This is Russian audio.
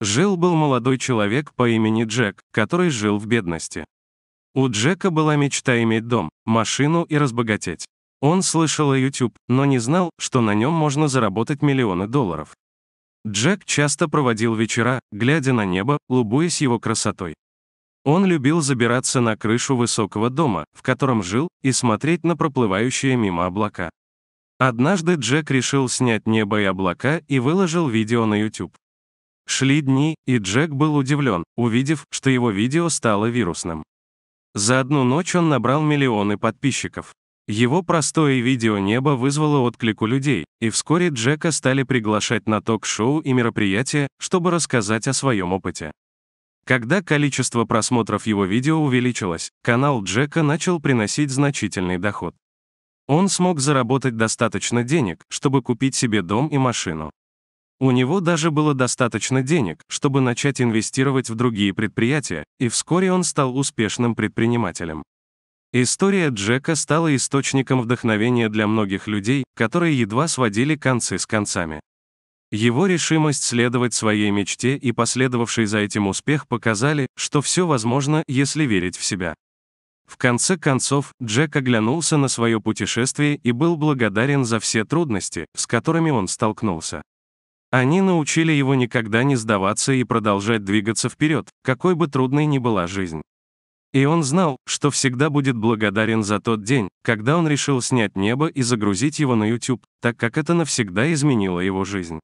Жил-был молодой человек по имени Джек, который жил в бедности. У Джека была мечта иметь дом, машину и разбогатеть. Он слышал о YouTube, но не знал, что на нем можно заработать миллионы долларов. Джек часто проводил вечера, глядя на небо, лубуясь его красотой. Он любил забираться на крышу высокого дома, в котором жил, и смотреть на проплывающие мимо облака. Однажды Джек решил снять небо и облака и выложил видео на YouTube. Шли дни, и Джек был удивлен, увидев, что его видео стало вирусным. За одну ночь он набрал миллионы подписчиков. Его простое видео «Небо» вызвало отклик у людей, и вскоре Джека стали приглашать на ток-шоу и мероприятия, чтобы рассказать о своем опыте. Когда количество просмотров его видео увеличилось, канал Джека начал приносить значительный доход. Он смог заработать достаточно денег, чтобы купить себе дом и машину. У него даже было достаточно денег, чтобы начать инвестировать в другие предприятия, и вскоре он стал успешным предпринимателем. История Джека стала источником вдохновения для многих людей, которые едва сводили концы с концами. Его решимость следовать своей мечте и последовавший за этим успех показали, что все возможно, если верить в себя. В конце концов, Джек оглянулся на свое путешествие и был благодарен за все трудности, с которыми он столкнулся. Они научили его никогда не сдаваться и продолжать двигаться вперед, какой бы трудной ни была жизнь. И он знал, что всегда будет благодарен за тот день, когда он решил снять небо и загрузить его на YouTube, так как это навсегда изменило его жизнь.